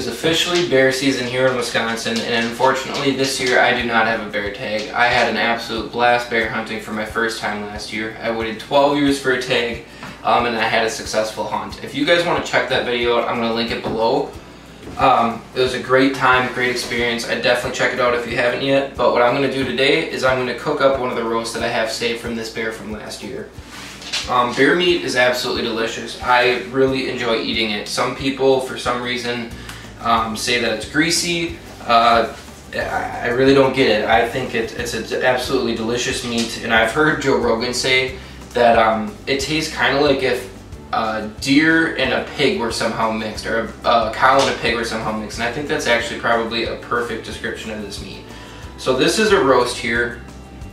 Is officially bear season here in Wisconsin, and unfortunately this year I do not have a bear tag. I had an absolute blast bear hunting for my first time last year. I waited 12 years for a tag, um, and I had a successful hunt. If you guys want to check that video out, I'm going to link it below. Um, it was a great time, great experience. I'd definitely check it out if you haven't yet. But what I'm going to do today is I'm going to cook up one of the roasts that I have saved from this bear from last year. Um, bear meat is absolutely delicious. I really enjoy eating it. Some people, for some reason, um, say that it's greasy. Uh, I really don't get it. I think it, it's an absolutely delicious meat, and I've heard Joe Rogan say that um, it tastes kind of like if a deer and a pig were somehow mixed, or a, a cow and a pig were somehow mixed, and I think that's actually probably a perfect description of this meat. So this is a roast here.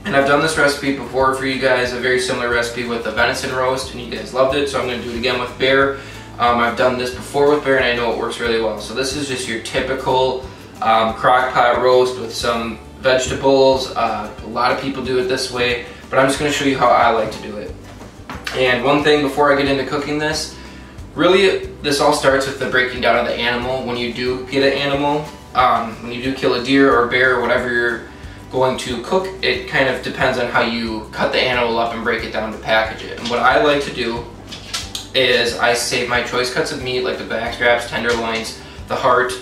And I've done this recipe before for you guys, a very similar recipe with the venison roast, and you guys loved it, so I'm going to do it again with bear. Um, I've done this before with bear, and I know it works really well. So this is just your typical um, crock pot roast with some vegetables. Uh, a lot of people do it this way, but I'm just going to show you how I like to do it. And one thing before I get into cooking this, really this all starts with the breaking down of the animal. When you do get an animal, um, when you do kill a deer or a bear or whatever you're going to cook, it kind of depends on how you cut the animal up and break it down to package it. And what I like to do is I save my choice cuts of meat like the back straps, tenderloins, the heart,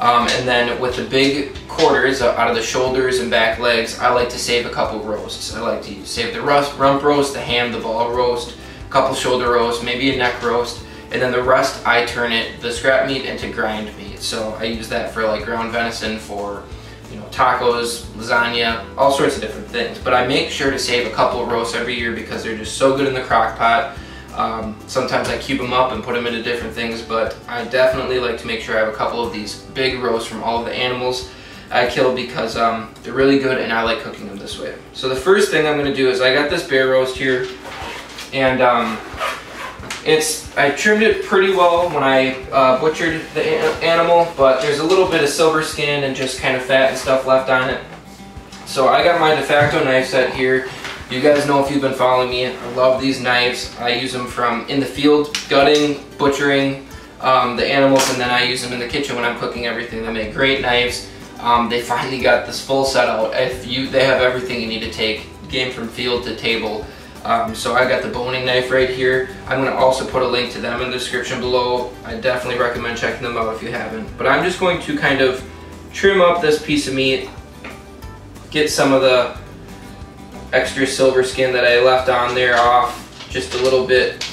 um, and then with the big quarters uh, out of the shoulders and back legs, I like to save a couple roasts. I like to save the rump roast, the ham, the ball roast, a couple shoulder roasts, maybe a neck roast, and then the rest I turn it, the scrap meat, into grind meat. So I use that for like ground venison for you know, tacos, lasagna, all sorts of different things. But I make sure to save a couple roasts every year because they're just so good in the crock pot. Um, sometimes I cube them up and put them into different things, but I definitely like to make sure I have a couple of these big roasts from all of the animals I kill because um, they're really good and I like cooking them this way. So the first thing I'm going to do is I got this bear roast here and um, it's I trimmed it pretty well when I uh, butchered the animal, but there's a little bit of silver skin and just kind of fat and stuff left on it. So I got my DFACKTO knife set here. You guys know if you've been following me, I love these knives. I use them from in the field, gutting, butchering um, the animals, and then I use them in the kitchen when I'm cooking everything. They make great knives. Um, they finally got this full set out. If you, They have everything you need to take, game from field to table. Um, so I got the boning knife right here. I'm going to also put a link to them in the description below. I definitely recommend checking them out if you haven't. But I'm just going to kind of trim up this piece of meat, get some of the extra silver skin that I left on there off just a little bit.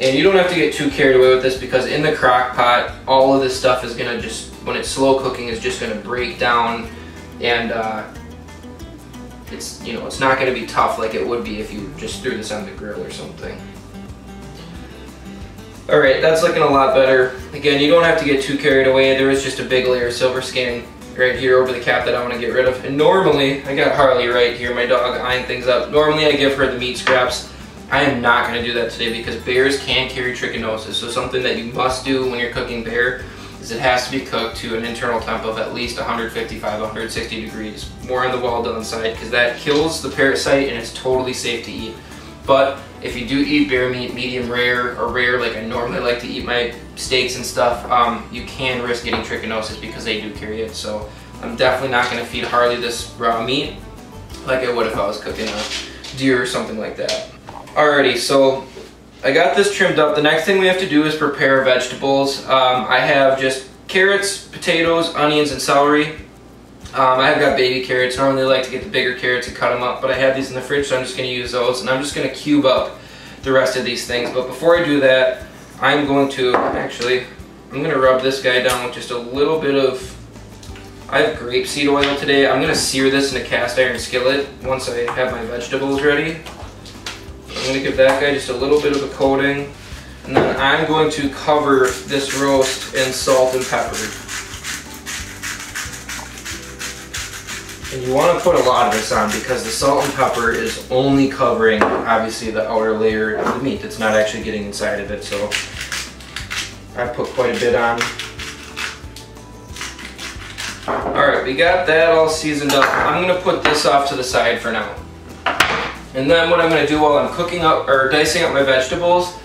And you don't have to get too carried away with this because in the crock pot, all of this stuff is to just, when it's slow cooking, is just to break down and uh, it's you know it's not to be tough like it would be if you just threw this on the grill or something. Alright, that's looking a lot better. Again, you don't have to get too carried away. There is just a big layer of silver skin right here over the cap that I want to get rid of. And normally, I got Harley right here, my dog eyeing things up. Normally I give her the meat scraps. I am not going to do that today because bears can carry trichinosis. So something that you must do when you're cooking bear is it has to be cooked to an internal temp of at least 155, 160 degrees, more on the well done side, because that kills the parasite and it's totally safe to eat. But if you do eat bear meat medium rare or rare, like I normally like to eat my steaks and stuff, um, you can risk getting trichinosis because they do carry it. So I'm definitely not going to feed Harley this raw meat like I would if I was cooking a deer or something like that. Alrighty, so I got this trimmed up. The next thing we have to do is prepare vegetables. Um, I have just carrots, potatoes, onions, and celery. Um, I have got baby carrots. Normally I like to get the bigger carrots and cut them up, but I have these in the fridge, so I'm just going to use those. And I'm just going to cube up the rest of these things. But before I do that, I'm going to, actually, I'm going to rub this guy down with just a little bit of, I have grapeseed oil today. I'm going to sear this in a cast iron skillet once I have my vegetables ready. I'm going to give that guy just a little bit of a coating. And then I'm going to cover this roast in salt and pepper. You want to put a lot of this on because the salt and pepper is only covering, obviously, the outer layer of the meat. It's not actually getting inside of it, so I put quite a bit on. Alright, we got that all seasoned up. I'm going to put this off to the side for now. And then what I'm going to do while I'm cooking up or dicing up my vegetables,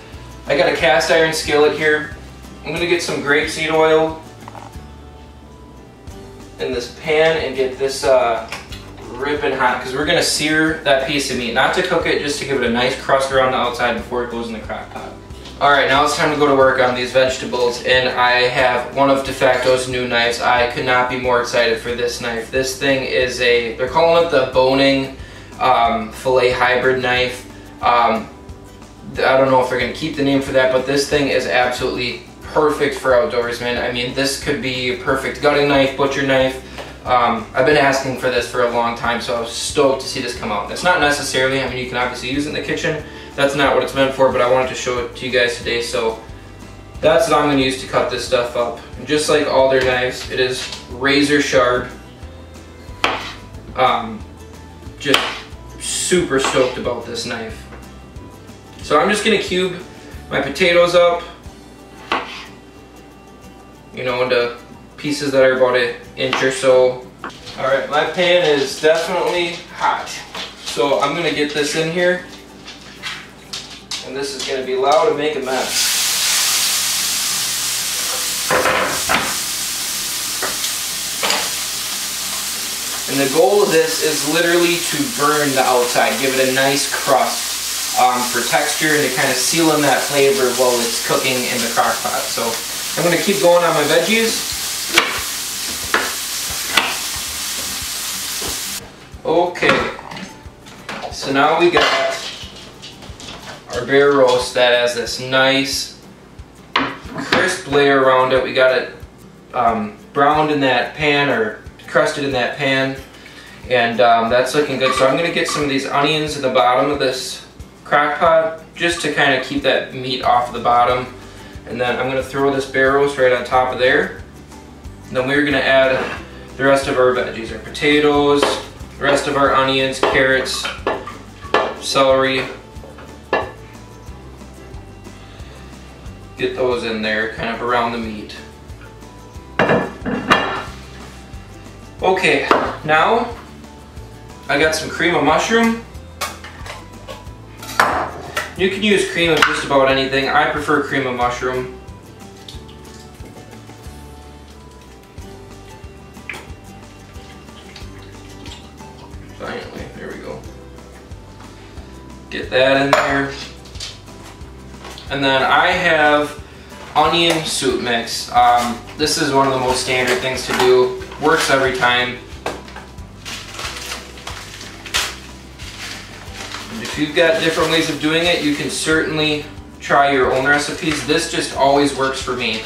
I got a cast iron skillet here I'm gonna get some grapeseed oil in this pan and get this uh, ripping hot because we're gonna sear that piece of meat. Not to cook it, just to give it a nice crust around the outside before it goes in the crock pot. All right, now it's time to go to work on these vegetables and I have one of DFACKTO's new knives. I could not be more excited for this knife. This thing is a, they're calling it the Boning um, Filet Hybrid Knife. Um, I don't know if they're gonna keep the name for that, but this thing is absolutely perfect for outdoorsmen. I mean, this could be a perfect gutting knife, butcher knife. Um, I've been asking for this for a long time, so I was stoked to see this come out. It's not necessarily, I mean, you can obviously use it in the kitchen. That's not what it's meant for, but I wanted to show it to you guys today, so that's what I'm going to use to cut this stuff up. And just like all their knives, it is razor sharp. Um, just super stoked about this knife. So I'm just going to cube my potatoes up you know, into pieces that are about an inch or so. All right, my pan is definitely hot. So I'm gonna get this in here, and this is gonna be loud and make a mess. And the goal of this is literally to burn the outside, give it a nice crust um, for texture and to kind of seal in that flavor while it's cooking in the crock pot. So I'm going to keep going on my veggies. Okay, so now we got our bear roast that has this nice crisp layer around it. We got it um, browned in that pan or crusted in that pan and um, that's looking good. So I'm going to get some of these onions at the bottom of this crock pot just to kind of keep that meat off the bottom. And then I'm gonna throw this bear roast right on top of there. And then we're gonna add the rest of our veggies, our potatoes, the rest of our onions, carrots, celery. Get those in there, kind of around the meat. Okay, now I got some cream of mushroom. You can use cream of just about anything. I prefer cream of mushroom. Finally, there we go. Get that in there. And then I have onion soup mix. Um, this is one of the most standard things to do. Works every time. If you've got different ways of doing it, you can certainly try your own recipes. This just always works for me. I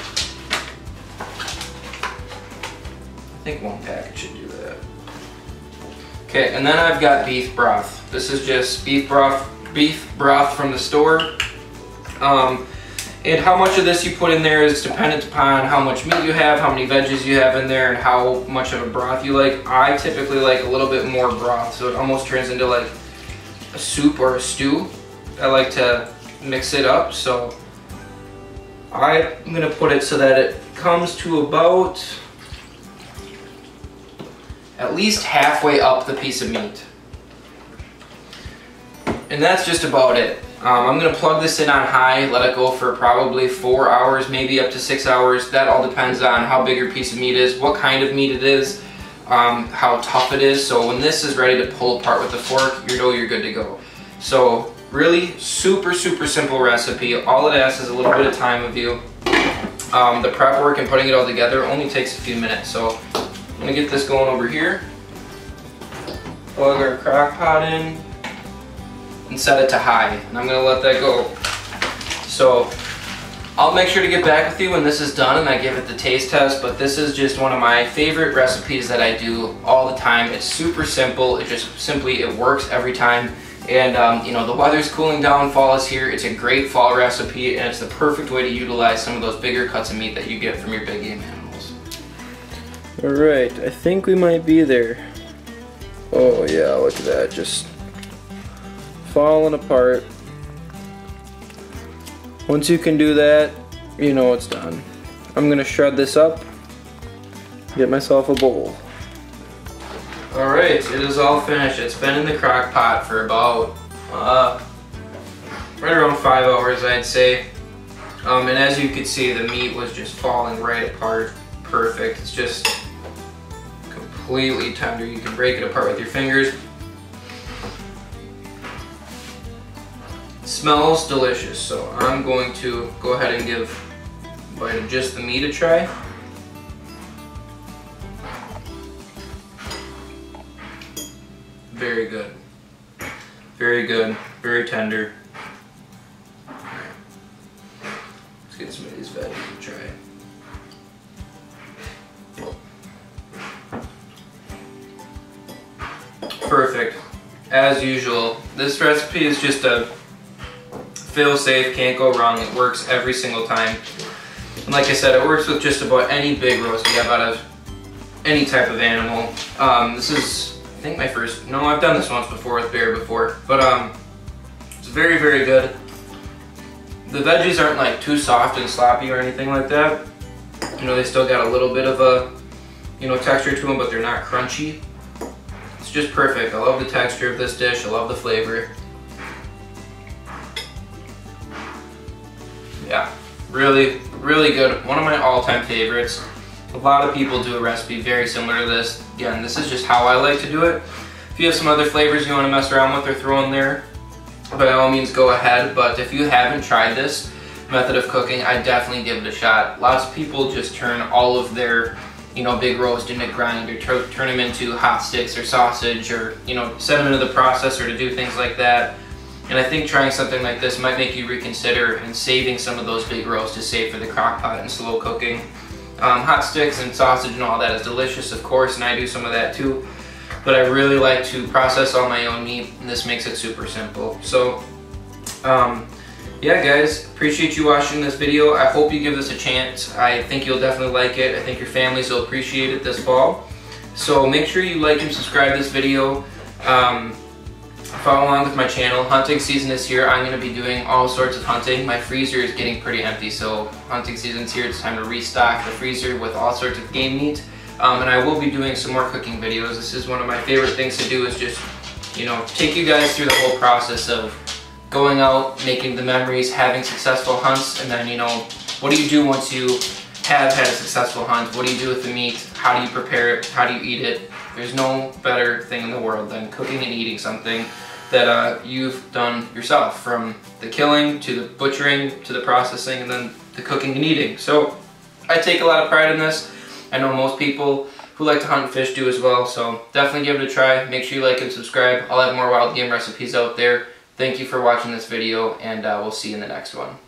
think one package should do that. Okay, and then I've got beef broth. This is just beef broth, beef broth from the store. Um, and how much of this you put in there is dependent upon how much meat you have, how many veggies you have in there, and how much of a broth you like. I typically like a little bit more broth, so it almost turns into like a soup or a stew. I like to mix it up, so I'm gonna put it so that it comes to about at least halfway up the piece of meat. And that's just about it. Um, I'm gonna plug this in on high, let it go for probably four hours, maybe up to six hours. That all depends on how big your piece of meat is, what kind of meat it is, um, how tough it is. So when this is ready to pull apart with the fork, you know you're good to go. So really super, super simple recipe. All it asks is a little bit of time of you. Um, the prep work and putting it all together only takes a few minutes. So I'm gonna get this going over here. Plug our crock pot in and set it to high. And I'm gonna let that go. So I'll make sure to get back with you when this is done and I give it the taste test, but this is just one of my favorite recipes that I do all the time. It's super simple, it just simply, it works every time. And um, you know, the weather's cooling down, fall is here, it's a great fall recipe and it's the perfect way to utilize some of those bigger cuts of meat that you get from your big game animals. Alright, I think we might be there. Oh yeah, look at that, just falling apart. Once you can do that, you know it's done. I'm gonna shred this up, get myself a bowl. Alright, it is all finished. It's been in the crock pot for about, uh, right around five hours I'd say. Um, and as you can see, the meat was just falling right apart. Perfect. It's just completely tender. You can break it apart with your fingers. Smells delicious, so I'm going to go ahead and give a bite of just the meat a try. Very good. Very good. Very tender. Let's get some of these veggies to try. Perfect. As usual, this recipe is just a feel safe, can't go wrong. It works every single time. And like I said, it works with just about any big roast you have out of any type of animal. Um, this is, I think my first, no, I've done this once before with bear before, but um, it's very, very good. The veggies aren't like too soft and sloppy or anything like that. You know, they still got a little bit of a, you know, texture to them, but they're not crunchy. It's just perfect. I love the texture of this dish. I love the flavor. Yeah, really, really good. One of my all-time favorites. A lot of people do a recipe very similar to this. Again, this is just how I like to do it. If you have some other flavors you want to mess around with or throw in there, by all means go ahead. But if you haven't tried this method of cooking, I definitely give it a shot. Lots of people just turn all of their you know, big roast into grind or turn them into hot sticks or sausage or, you know, send them into the processor to do things like that. And I think trying something like this might make you reconsider and saving some of those big roasts to save for the crock pot and slow cooking. Um, hot sticks and sausage and all that is delicious, of course, and I do some of that too. But I really like to process all my own meat, and this makes it super simple. So, um, yeah guys, appreciate you watching this video. I hope you give this a chance. I think you'll definitely like it. I think your families will appreciate it this fall. So make sure you like and subscribe this video. Um, follow along with my channel. Hunting season is here. I'm going to be doing all sorts of hunting. My freezer is getting pretty empty, so hunting season's here. It's time to restock the freezer with all sorts of game meat. Um, and I will be doing some more cooking videos. This is one of my favorite things to do is just, you know, take you guys through the whole process of going out, making the memories, having successful hunts, and then, you know, what do you do once you have had a successful hunt? What do you do with the meat? How do you prepare it? How do you eat it? There's no better thing in the world than cooking and eating something that uh, you've done yourself, from the killing to the butchering to the processing and then the cooking and eating. So I take a lot of pride in this. I know most people who like to hunt and fish do as well, so definitely give it a try. Make sure you like and subscribe. I'll have more wild game recipes out there. Thank you for watching this video, and uh, we'll see you in the next one.